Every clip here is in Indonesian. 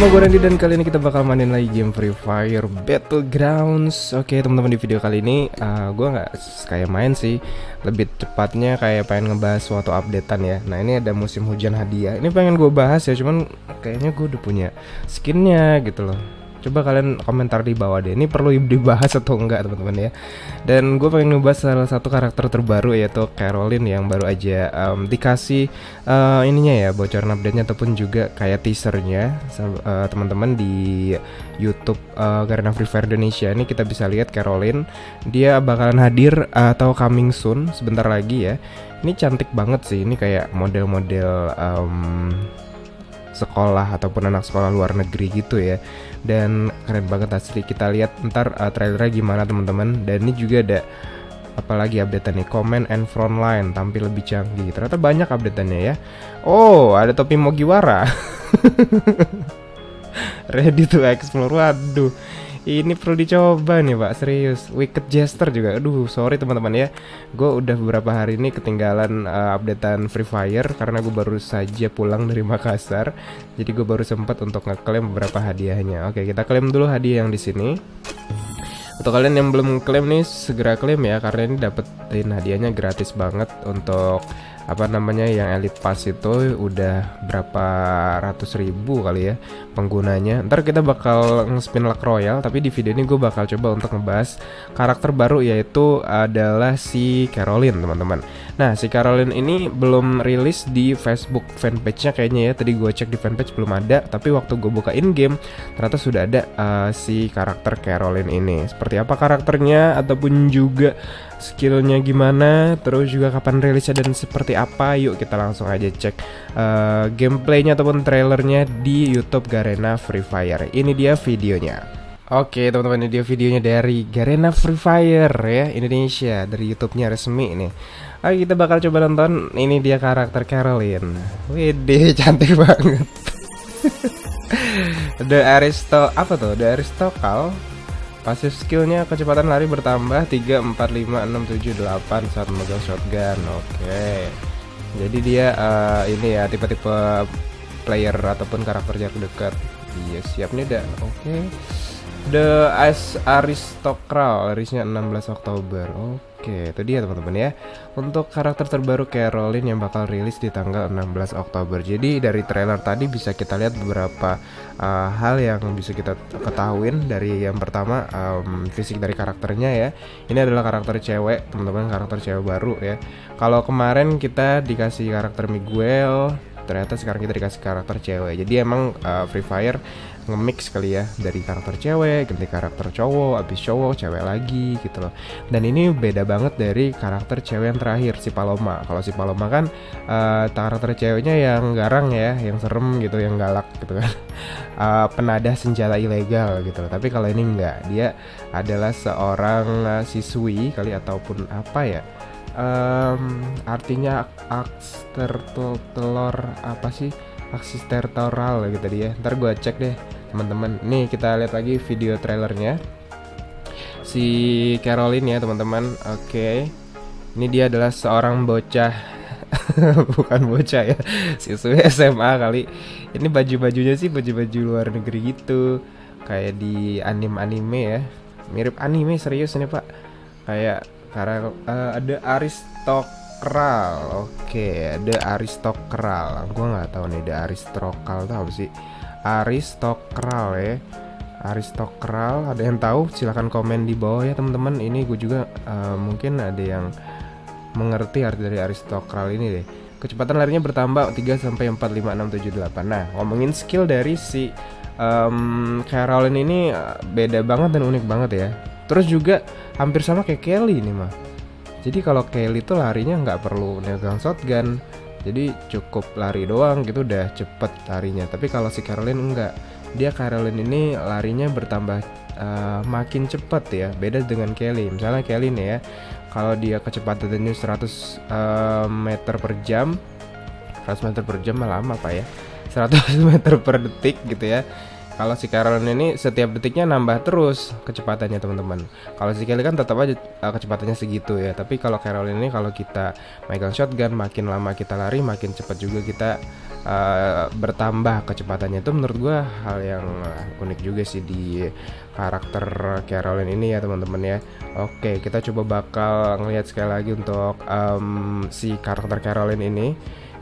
nama gue Randy. Dan kali ini kita bakal mainin lagi game Free Fire Battlegrounds. Oke teman-teman di video kali ini uh, gue nggak kayak main sih. Lebih tepatnya kayak pengen ngebahas suatu updatean ya. Nah ini ada musim hujan hadiah. Ini pengen gue bahas ya cuman kayaknya gue udah punya skinnya gitu loh Coba kalian komentar di bawah deh. Ini perlu dibahas atau enggak teman-teman ya. Dan gue pengen ngebahas salah satu karakter terbaru yaitu Caroline yang baru aja um, dikasih uh, ininya ya bocoran update-nya ataupun juga kayak teasernya uh, teman-teman di YouTube uh, Garena Free Fire Indonesia. Ini kita bisa lihat Caroline dia bakalan hadir uh, atau coming soon sebentar lagi ya. Ini cantik banget sih. Ini kayak model-model sekolah ataupun anak sekolah luar negeri gitu ya. Dan keren banget asli. Kita lihat ntar uh, trailernya gimana teman-teman. Dan ini juga ada apalagi update nih comment and frontline. Tampil lebih canggih. Ternyata banyak update-nya ya. Oh ada topi Mogiwara. Ready to explore. Waduh ini perlu dicoba nih pak. Serius. Wicked Jester juga. Aduh sorry teman-teman ya. Gue udah beberapa hari ini ketinggalan uh, updatean Free Fire karena gue baru saja pulang dari Makassar. Jadi gue baru sempat untuk ngeklaim beberapa hadiahnya. Oke kita klaim dulu hadiah yang di sini. Untuk kalian yang belum klaim nih segera klaim ya karena ini dapetin hadiahnya gratis banget untuk apa namanya yang Elite Pass itu udah berapa ratus ribu kali ya penggunanya. Ntar kita bakal nge-spin luck royal tapi di video ini gue bakal coba untuk ngebahas karakter baru yaitu adalah si Caroline teman-teman. Nah si Caroline ini belum rilis di Facebook fanpage-nya kayaknya ya. Tadi gue cek di fanpage belum ada tapi waktu gue buka in game ternyata sudah ada uh, si karakter Caroline ini. Seperti apa karakternya ataupun juga skillnya gimana terus juga kapan rilisnya dan seperti apa yuk kita langsung aja cek uh, gameplaynya ataupun trailernya di YouTube Garena Free Fire ini dia videonya Oke teman-teman ini dia videonya dari Garena Free Fire ya Indonesia dari YouTube-nya resmi nih. Oke kita bakal coba nonton ini dia karakter Caroline. Wede cantik banget. The Aristo apa tuh? The Aristocal Pasif skillnya kecepatan lari bertambah 3, 4, 5, 6, 7, 8 saat memegang shotgun. Oke. Jadi dia uh, ini ya tipe-tipe player ataupun karakter jarak dekat Iya siap nih udah oke. okay. The Ice Aristocrat rilisnya 16 Oktober. Oke itu dia teman-teman ya. Untuk karakter terbaru Caroline yang bakal rilis di tanggal 16 Oktober. Jadi dari trailer tadi bisa kita lihat beberapa uh, hal yang bisa kita ketahuin Dari yang pertama um, fisik dari karakternya ya. Ini adalah karakter cewek teman-teman karakter cewek baru ya. Kalau kemarin kita dikasih karakter Miguel ternyata sekarang kita dikasih karakter cewek. Jadi emang uh, Free Fire nge-mix kali ya dari karakter cewek ganti karakter cowok abis cowok cewek lagi gitu loh dan ini beda banget dari karakter cewek yang terakhir si Paloma kalau si Paloma kan uh, karakter ceweknya yang garang ya yang serem gitu yang galak gitu kan uh, penadah senjata ilegal gitu loh tapi kalau ini enggak dia adalah seorang uh, siswi kali ataupun apa ya um, artinya akster telur apa sih aksistertoral gitu dia ntar gue cek deh teman-teman. Nih kita lihat lagi video trailernya. Si Caroline ya teman-teman. Oke. Okay. ini dia adalah seorang bocah. Bukan bocah ya. Siswi SMA kali. Ini baju-bajunya sih baju-baju luar negeri gitu. Kayak di anime-anime ya. Mirip anime serius nih pak. Kayak karena uh, ada aristokral. Oke okay, ada aristokral. Gue nggak tahu nih ada aristokral apa sih aristokral ya. Aristokral ada yang tahu? Silahkan komen di bawah ya teman-teman. Ini gue juga uh, mungkin ada yang mengerti arti dari aristokral ini deh. Kecepatan larinya bertambah 3 sampai 4 5 6 7 8 nah ngomongin skill dari si um, Caroline ini eh, beda banget dan unik banget ya. Terus juga hampir sama kayak Kelly ini mah. Jadi kalau Kelly tuh larinya nggak perlu negang shotgun, jadi cukup lari doang gitu udah cepet larinya. Tapi kalau si Caroline enggak, dia Caroline ini larinya bertambah uh, makin cepet ya. Beda dengan Kelly. Misalnya Kelly nih ya, kalau dia kecepatannya 100 uh, meter per jam, 100 meter per jam lama pak ya. 100 meter per detik gitu ya kalau si Caroline ini setiap detiknya nambah terus kecepatannya teman-teman. Kalau si Kelly kan tetap aja uh, kecepatannya segitu ya. Tapi kalau Caroline ini kalau kita megang shotgun makin lama kita lari makin cepat juga kita uh, bertambah kecepatannya. Itu menurut gue hal yang unik juga sih di karakter Caroline ini ya teman-teman ya. Oke kita coba bakal ngelihat sekali lagi untuk um, si karakter Caroline ini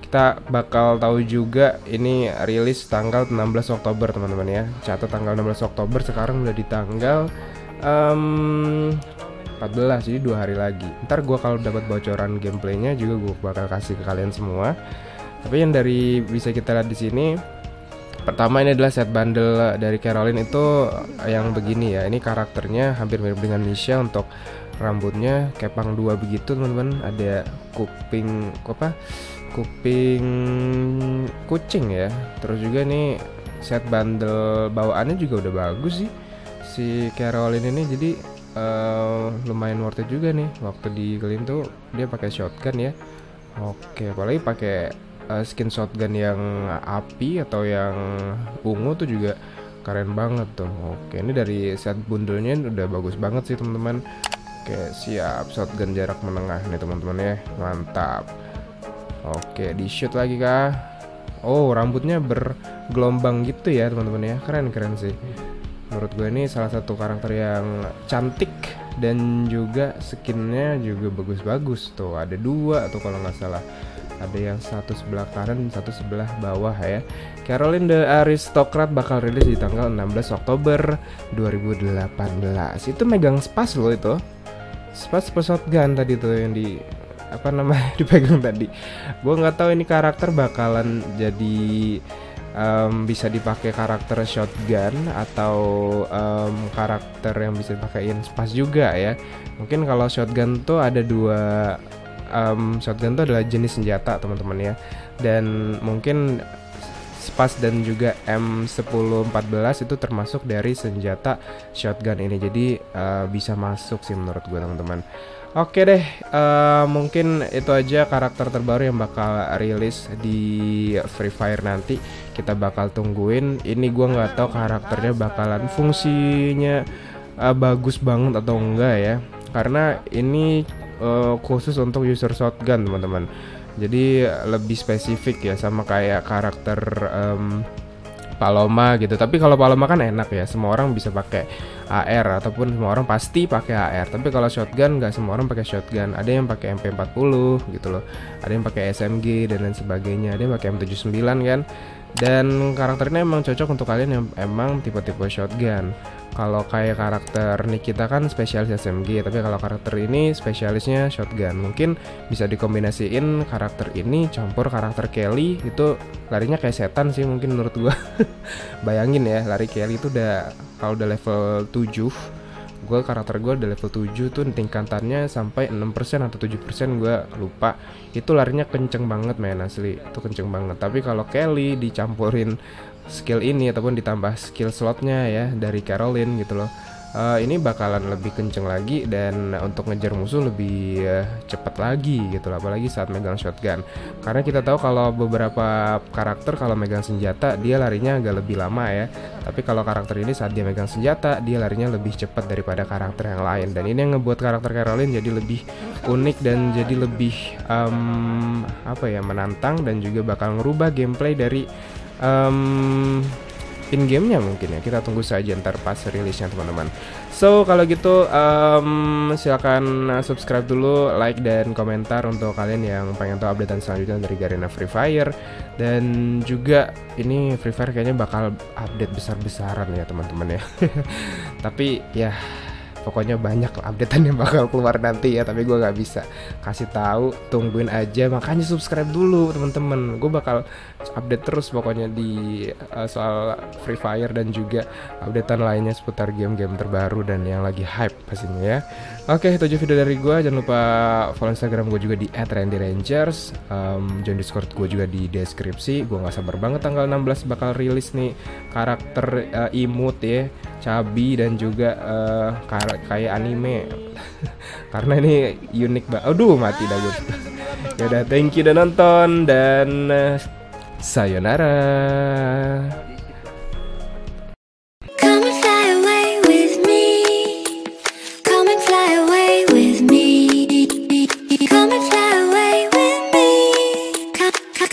kita bakal tahu juga ini rilis tanggal 16 Oktober teman-teman ya. Catat tanggal 16 Oktober sekarang udah di tanggal um, 14 jadi dua hari lagi. Ntar gue kalau dapat bocoran gameplaynya juga gue bakal kasih ke kalian semua. Tapi yang dari bisa kita lihat di sini pertama ini adalah set bundle dari Caroline itu yang begini ya. Ini karakternya hampir mirip dengan Misha untuk rambutnya kepang dua begitu teman-teman. Ada kuping apa kuping kucing ya. Terus juga nih set bundle bawaannya juga udah bagus sih. Si Caroline ini jadi uh, lumayan worth it juga nih. Waktu di Glen tuh dia pakai shotgun ya. Oke apalagi pakai uh, skin shotgun yang api atau yang ungu tuh juga keren banget tuh. Oke ini dari set bundlenya udah bagus banget sih teman-teman. Oke siap. Shotgun jarak menengah nih teman-teman ya. Mantap oke di shoot lagi kah? Oh rambutnya bergelombang gitu ya teman-teman ya. Keren keren sih. Menurut gue ini salah satu karakter yang cantik dan juga skinnya juga bagus-bagus tuh. Ada dua tuh kalau nggak salah. Ada yang satu sebelah kanan satu sebelah bawah ya. Caroline the Aristocrat bakal rilis di tanggal 16 Oktober 2018 itu megang spas loh itu. Spas plus shotgun tadi tuh yang di apa namanya dipegang tadi. Gue nggak tahu ini karakter bakalan jadi um, bisa dipakai karakter shotgun atau um, karakter yang bisa dipakein spas juga ya. Mungkin kalau shotgun tuh ada dua um, shotgun itu adalah jenis senjata teman-teman ya. Dan mungkin Spas dan juga M1014 itu termasuk dari senjata shotgun ini jadi uh, bisa masuk sih menurut gue teman-teman Oke deh, uh, mungkin itu aja karakter terbaru yang bakal rilis di Free Fire nanti. Kita bakal tungguin. Ini gue nggak tahu karakternya bakalan fungsinya uh, bagus banget atau enggak ya. Karena ini uh, khusus untuk user shotgun teman-teman jadi lebih spesifik ya sama kayak karakter um, Paloma gitu. Tapi kalau Paloma kan enak ya, semua orang bisa pakai AR ataupun semua orang pasti pakai AR. Tapi kalau shotgun nggak semua orang pakai shotgun. Ada yang pakai MP40 gitu loh. Ada yang pakai SMG dan lain sebagainya. Ada yang pakai M79 kan. Dan karakternya emang cocok untuk kalian yang emang tipe-tipe shotgun kalau kayak karakter Nikita kan spesialis SMG tapi kalau karakter ini spesialisnya shotgun. Mungkin bisa dikombinasiin karakter ini campur karakter Kelly itu larinya kayak setan sih mungkin menurut gua. Bayangin ya lari Kelly itu udah kalau udah level 7 gue karakter gue udah level 7 tuh tingkatannya sampai 6% atau 7% gue lupa. Itu larinya kenceng banget main asli. Itu kenceng banget. Tapi kalau Kelly dicampurin skill ini ataupun ditambah skill slotnya ya dari Caroline gitu loh. Uh, ini bakalan lebih kenceng lagi dan untuk ngejar musuh lebih uh, cepat lagi gitu loh apalagi saat megang shotgun. Karena kita tahu kalau beberapa karakter kalau megang senjata dia larinya agak lebih lama ya. Tapi kalau karakter ini saat dia megang senjata dia larinya lebih cepat daripada karakter yang lain. Dan ini yang ngebuat karakter Caroline jadi lebih unik dan jadi lebih um, apa ya menantang dan juga bakal ngerubah gameplay dari um, in gamenya mungkin ya. Kita tunggu saja ntar pas rilisnya teman-teman. So kalau gitu um, silakan subscribe dulu like dan komentar untuk kalian yang pengen tahu updatean selanjutnya dari Garena Free Fire. Dan juga ini Free Fire kayaknya bakal update besar-besaran ya teman-teman ya. Tapi ya pokoknya banyak updatean yang bakal keluar nanti ya tapi gue nggak bisa kasih tahu. Tungguin aja makanya subscribe dulu teman-teman. Gue bakal update terus pokoknya di uh, soal Free Fire dan juga updatean lainnya seputar game-game terbaru dan yang lagi hype pastinya ya. Oke itu aja video dari gue jangan lupa follow Instagram gue juga di @randyrangers um, join Discord gue juga di deskripsi. Gue nggak sabar banget tanggal 16 bakal rilis nih karakter uh, imut ya cabi dan juga uh, kayak anime. Karena ini unik banget aduh mati dah gue ya udah thank you udah nonton dan uh, sayonara